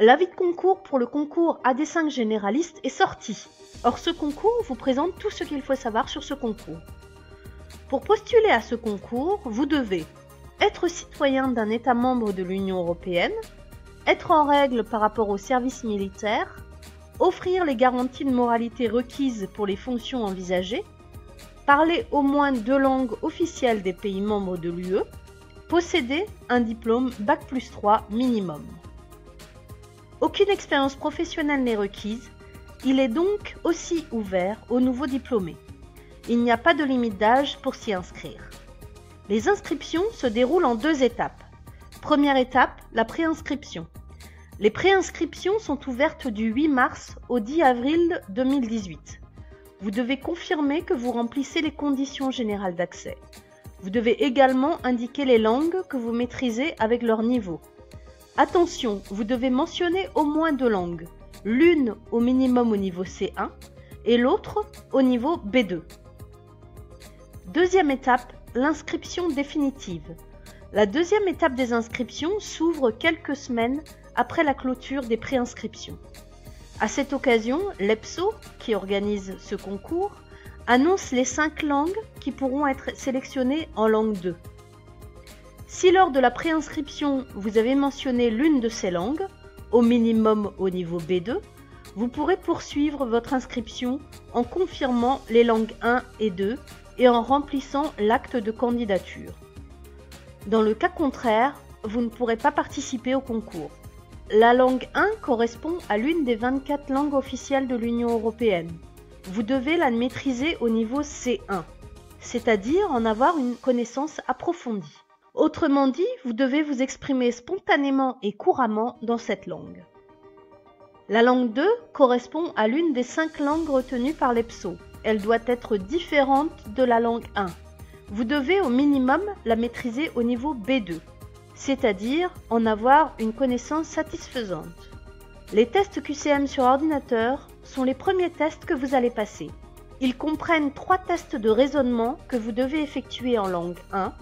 L'avis de concours pour le concours AD5 généraliste est sorti. Or, ce concours vous présente tout ce qu'il faut savoir sur ce concours. Pour postuler à ce concours, vous devez être citoyen d'un État membre de l'Union européenne, être en règle par rapport au service militaire, offrir les garanties de moralité requises pour les fonctions envisagées, parler au moins deux langues officielles des pays membres de l'UE, posséder un diplôme Bac plus 3 minimum. Aucune expérience professionnelle n'est requise, il est donc aussi ouvert aux nouveaux diplômés. Il n'y a pas de limite d'âge pour s'y inscrire. Les inscriptions se déroulent en deux étapes. Première étape, la préinscription. Les préinscriptions sont ouvertes du 8 mars au 10 avril 2018. Vous devez confirmer que vous remplissez les conditions générales d'accès. Vous devez également indiquer les langues que vous maîtrisez avec leur niveau. Attention, vous devez mentionner au moins deux langues, l'une au minimum au niveau C1 et l'autre au niveau B2. Deuxième étape, l'inscription définitive. La deuxième étape des inscriptions s'ouvre quelques semaines après la clôture des préinscriptions. À cette occasion, l'EPSO, qui organise ce concours, annonce les cinq langues qui pourront être sélectionnées en langue 2. Si lors de la préinscription vous avez mentionné l'une de ces langues, au minimum au niveau B2, vous pourrez poursuivre votre inscription en confirmant les langues 1 et 2 et en remplissant l'acte de candidature. Dans le cas contraire, vous ne pourrez pas participer au concours. La langue 1 correspond à l'une des 24 langues officielles de l'Union européenne. Vous devez la maîtriser au niveau C1, c'est-à-dire en avoir une connaissance approfondie. Autrement dit, vous devez vous exprimer spontanément et couramment dans cette langue. La langue 2 correspond à l'une des cinq langues retenues par l'EPSO, elle doit être différente de la langue 1. Vous devez au minimum la maîtriser au niveau B2, c'est-à-dire en avoir une connaissance satisfaisante. Les tests QCM sur ordinateur sont les premiers tests que vous allez passer. Ils comprennent trois tests de raisonnement que vous devez effectuer en langue 1,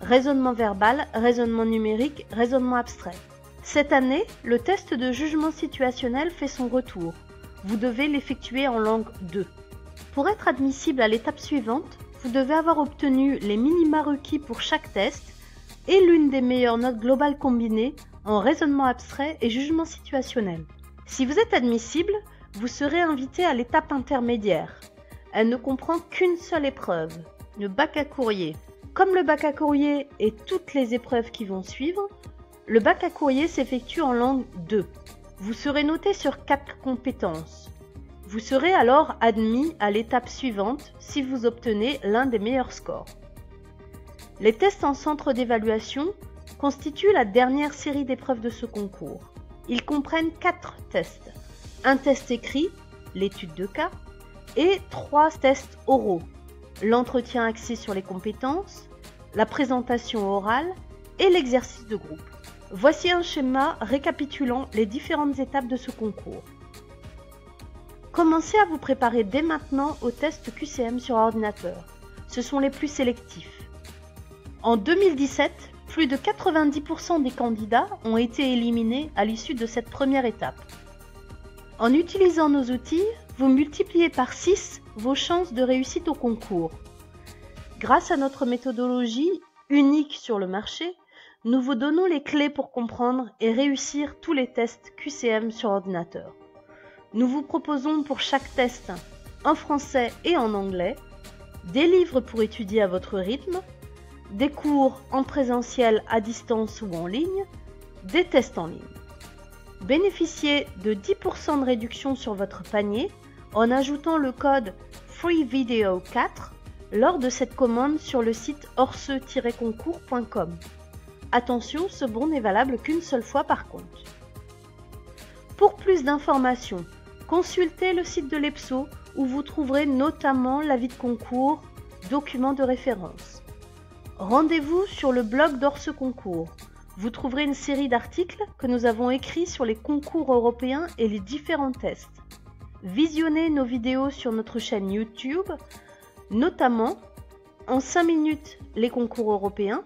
raisonnement verbal, raisonnement numérique, raisonnement abstrait. Cette année, le test de jugement situationnel fait son retour. Vous devez l'effectuer en langue 2. Pour être admissible à l'étape suivante, vous devez avoir obtenu les minima requis pour chaque test et l'une des meilleures notes globales combinées en raisonnement abstrait et jugement situationnel. Si vous êtes admissible, vous serez invité à l'étape intermédiaire. Elle ne comprend qu'une seule épreuve, le bac à courrier. Comme le bac à courrier et toutes les épreuves qui vont suivre, le bac à courrier s'effectue en langue 2. Vous serez noté sur 4 compétences. Vous serez alors admis à l'étape suivante si vous obtenez l'un des meilleurs scores. Les tests en centre d'évaluation constituent la dernière série d'épreuves de ce concours. Ils comprennent quatre tests. Un test écrit, l'étude de cas, et trois tests oraux, l'entretien axé sur les compétences, la présentation orale et l'exercice de groupe. Voici un schéma récapitulant les différentes étapes de ce concours. Commencez à vous préparer dès maintenant aux tests QCM sur ordinateur. Ce sont les plus sélectifs. En 2017, plus de 90% des candidats ont été éliminés à l'issue de cette première étape. En utilisant nos outils, vous multipliez par 6 vos chances de réussite au concours. Grâce à notre méthodologie unique sur le marché, nous vous donnons les clés pour comprendre et réussir tous les tests QCM sur ordinateur. Nous vous proposons pour chaque test, en français et en anglais, des livres pour étudier à votre rythme, des cours en présentiel à distance ou en ligne, des tests en ligne. Bénéficiez de 10% de réduction sur votre panier en ajoutant le code FreeVideo4 lors de cette commande sur le site orce-concours.com. Attention, ce bon n'est valable qu'une seule fois par contre. Pour plus d'informations Consultez le site de l'EPSO où vous trouverez notamment l'avis de concours, documents de référence. Rendez-vous sur le blog d'Orce Concours. Vous trouverez une série d'articles que nous avons écrits sur les concours européens et les différents tests. Visionnez nos vidéos sur notre chaîne YouTube, notamment en 5 minutes les concours européens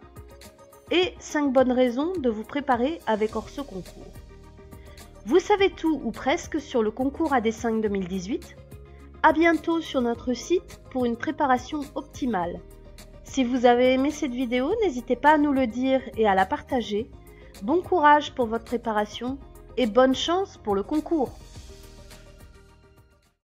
et 5 bonnes raisons de vous préparer avec Orce Concours. Vous savez tout ou presque sur le concours AD5 2018 À bientôt sur notre site pour une préparation optimale. Si vous avez aimé cette vidéo, n'hésitez pas à nous le dire et à la partager. Bon courage pour votre préparation et bonne chance pour le concours